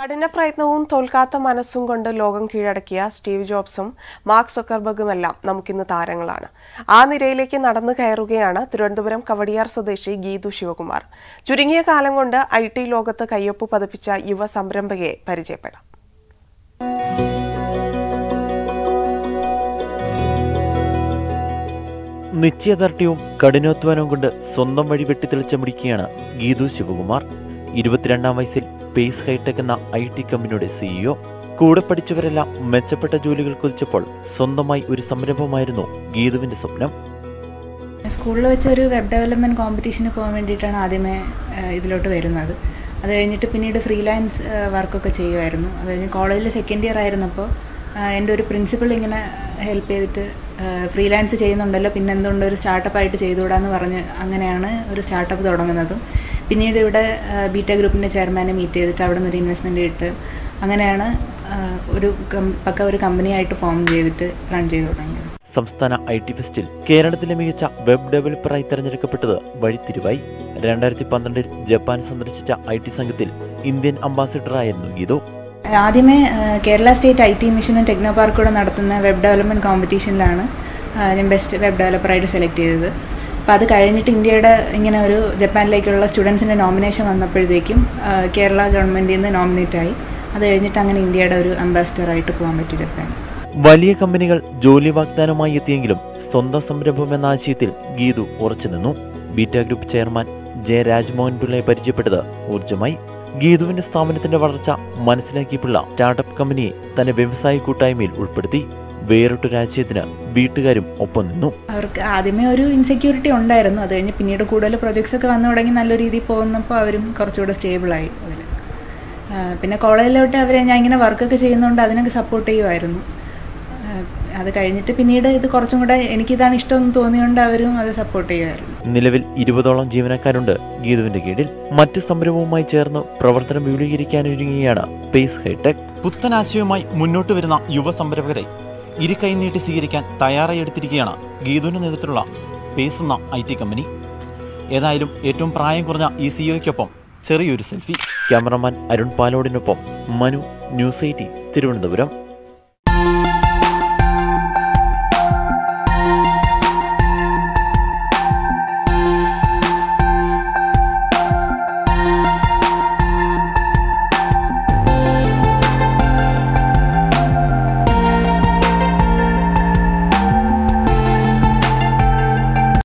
കഠിന പ്രയത്നവും തോൽക്കാത്ത മനസ്സും കൊണ്ട് ലോകം കീഴടക്കിയ സ്റ്റീവ് ജോബ്സും മാർക്ക് സൊക്കർബർഗുമെല്ലാം നമുക്കിന്ന് താരങ്ങളാണ്. ആ നിരയിലേക്ക് നടന്നു കയറുകയാണ് തിരുവനന്തപുരം കവടിയാർ സ്വദേശി ഗീതു ശിവകുമാർ. ചുരുങ്ങിയ കാലം കൊണ്ട് ഐ ടി ലോകത്ത് കയ്യൊപ്പ് പതിപ്പിച്ച യുവ സംരംഭകയെ പരിചയപ്പെടാം. നിശ്ചയദാർഢ്യവും കഠിനാധ്വാനവും കൊണ്ട് സ്വന്തം വഴി വെട്ടിത്തെളിച്ചമിടിക്കുകയാണ് ഗീതു ശിവകുമാർ. ഇരുപത്തിരണ്ടാം വയസ്സിൽ പേസ് ഹൈടെക് എന്ന ഐ ടി കമ്പനിയുടെ സിഇഒ കൂടെ പഠിച്ചവരെല്ലാം മെച്ചപ്പെട്ട ജോലികൾ കുതിച്ചപ്പോൾ സ്വന്തമായി ഒരു സംരംഭമായിരുന്നു ഗീതുവിന്റെ സ്വപ്നം. സ്കൂളിൽ വെച്ച് ഒരു വെബ് ഡെവലപ്മെന്റ് കോമ്പറ്റീഷന് പോകാൻ വേണ്ടിയിട്ടാണ് ആദ്യമേ ഇതിലോട്ട് വരുന്നത്. അത് കഴിഞ്ഞിട്ട് പിന്നീട് ഫ്രീലാൻസ് വർക്കൊക്കെ ചെയ്യുമായിരുന്നു. അത് കഴിഞ്ഞ് കോളേജിൽ സെക്കൻഡ് ഇയർ ആയിരുന്നപ്പോൾ എന്റെ ഒരു പ്രിൻസിപ്പൾ ഇങ്ങനെ ഹെൽപ്പ് ചെയ്തിട്ട് ഫ്രീലാൻസ് ചെയ്യുന്നുണ്ടല്ലോ പിന്നെ എന്തുകൊണ്ട് ഒരു സ്റ്റാർട്ടപ്പ് ആയിട്ട് ചെയ്തുകൂടാന്ന് പറഞ്ഞ് അങ്ങനെയാണ് ഒരു സ്റ്റാർട്ടപ്പ് തുടങ്ങുന്നതും. പിന്നീട് ഇവിടെ ബീറ്റ ഗ്രൂപ്പിന്റെ ചെയർമാനെ മീറ്റ് ചെയ്തിട്ട് അവിടെ നിന്ന് ഒരു ഇൻവെസ്റ്റ്മെന്റ് ഇട്ട് അങ്ങനെയാണ് ഒരു പക്ക ഒരു കമ്പനിയായിട്ട് ഫോം ചെയ്തിട്ട് റൺ ചെയ്തു തുടങ്ങിയത്. സംസ്ഥാന ഐ ടി ഫെസ്റ്റിൽ കേരളത്തിലെ മികച്ച വെബ് ഡെവലപ്പറായി തെരഞ്ഞെടുക്കപ്പെട്ടത് വഴിത്തിരിവായി. രണ്ടായിരത്തി പന്ത്രണ്ടിൽ ജപ്പാൻ സന്ദർശിച്ച ഐ ടി സംഘത്തിൽ ഇന്ത്യൻ അംബാസിഡറായിരുന്നു ഗീതു. ആദ്യമേ കേരള സ്റ്റേറ്റ് ഐ ടി മിഷനും ടെക്നോ പാർക്കൂടെ നടത്തുന്ന വെബ് ഡെവലപ്മെന്റ് കോമ്പറ്റീഷനിലാണ് ഞാൻ ബെസ്റ്റ് വെബ് ഡെവലപ്പറായിട്ട് സെലക്ട് ചെയ്തത്. അപ്പോൾ അത് കഴിഞ്ഞിട്ട് ഇന്ത്യയുടെ ഇങ്ങനെ ഒരു ജപ്പാനിലേക്കുള്ള സ്റ്റുഡൻസിന്റെ നോമിനേഷൻ വന്നപ്പോഴത്തേക്കും കേരള ഗവൺമെന്റിൽ നിന്ന് നോമിനേറ്റ് ആയി. അത് കഴിഞ്ഞിട്ട് അങ്ങനെ ഇന്ത്യയുടെ ഒരു അംബാസിഡറായിട്ട് പോകാൻ പറ്റി ജപ്പാൻ. വലിയ കമ്പനികൾ ജോലി വാഗ്ദാനമായി എത്തിയെങ്കിലും സ്വന്തം സംരംഭം എന്ന ആശയത്തിൽ ഗീതു ഉറച്ചു നിന്നു. Beta group chairman J Rajmohan പിള്ളയെ പരിചയപ്പെട്ടത് ഊർജമായി. ഗീതുവിന്റെ സ്ഥാപനത്തിന്റെ വളർച്ച മനസ്സിലാക്കിയപിള്ള സ്റ്റാർട്ടപ്പ് കമ്പനിയെ തന്റെ വ്യവസായ കൂട്ടായ്മയിൽ ഉൾപ്പെടുത്തി. വേറിട്ടൊരു രാജ്യത്തിന് വീട്ടുകാരും ഒപ്പം നിന്നു. അവർക്ക് ആദ്യമേ ഒരു ഇൻസെക്യൂരിറ്റി ഉണ്ടായിരുന്നു. അത് കഴിഞ്ഞ് പിന്നീട് കൂടുതൽ പ്രൊജക്ട്സ് ഒക്കെ വന്നു തുടങ്ങി നല്ല രീതിയിൽ പോകുന്നപ്പോൾ അവരും കുറച്ചുകൂടെ സ്റ്റേബിളായി അതിൽ പിന്നെ കോളേജിലോട്ട് അവരെ ഞാൻ ഇങ്ങനെ വർക്കൊക്കെ ചെയ്യുന്നതുകൊണ്ട് അതിനൊക്കെ സപ്പോർട്ട് ചെയ്യുമായിരുന്നു അത് കഴിഞ്ഞിട്ട് പിന്നീട് ഇത് കുറച്ചും കൂടെ എനിക്കിതാണ് ഇഷ്ടമെന്ന് തോന്നിയുകൊണ്ട് അവരും അത് സപ്പോർട്ട് ചെയ്യുമായിരുന്നു നിലവിൽ ഇരുപതോളം ജീവനക്കാരുണ്ട്. ഗീതുവിന്റെ കീഴിൽ മറ്റു സംരംഭവുമായി ചേർന്ന് പ്രവർത്തനം വിപുലീകരിക്കാനൊരുങ്ങുകയാണ് പേസ് ഹൈടെക്. പുത്തനാശയവുമായി മുന്നോട്ട് വരുന്ന യുവ സംരംഭകരെ ഇരു കൈ നീട്ടി സ്വീകരിക്കാൻ തയ്യാറായി എടുത്തിരിക്കുകയാണ് ഗീതുവിന്റെ നേതൃത്വത്തിലുള്ള പേസ് എന്ന ഐ ടി കമ്പനി. ഏതായാലും ഏറ്റവും പ്രായം കുറഞ്ഞ ഈ സിഇഒയ്ക്കൊപ്പം ചെറിയൊരു സെൽഫി. ക്യാമറമാൻ അരുൺ പാലോടിനൊപ്പം മനു ന്യൂസ് എയ്റ്റി തിരുവനന്തപുരം.